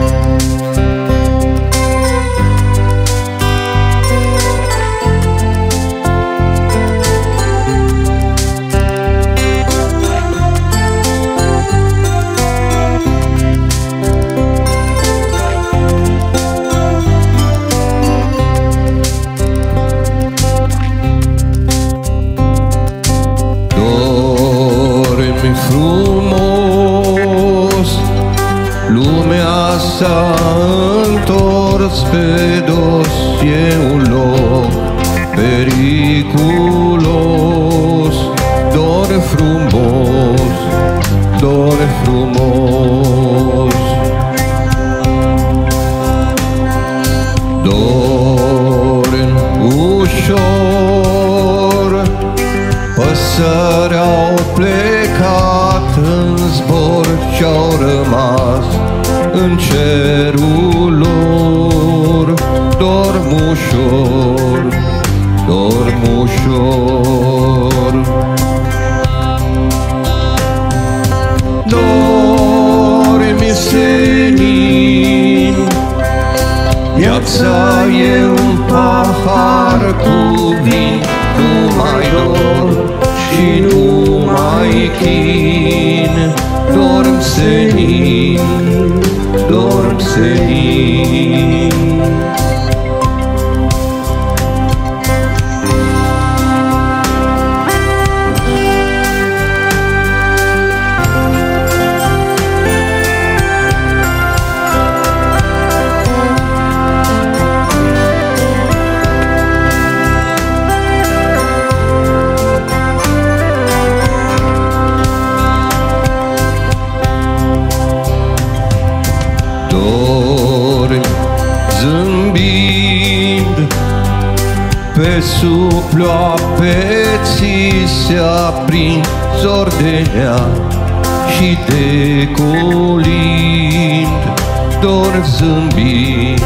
Dormi s-a întors pe dos E un loc periculos Dor frumos, dor frumos. Dorm ușor Păsări au plecat în zbor Și-au rămas în cerul lor. Dorm ușor, dorm ușor. Dormi senin Viața e un pahar cu vin Nu mai dor și nu mai chin. Dorm senin, dorm senin Pe sub ploapeții se aprind zor de nea și de colind Dor zâmbind,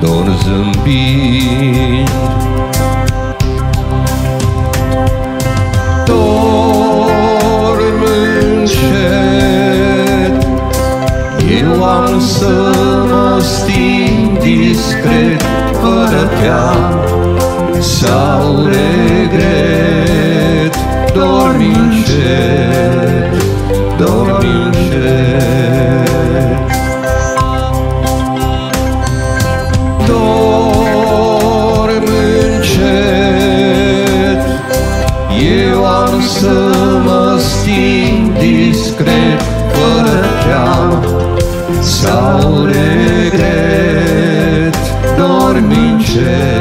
dor zâmbind. Dorm încet eu am să mă sting discret Fără team sau regret Dormi încet, dormi încet Dorm încet Eu am să mă sting discret Fără team sau regret Dormi încet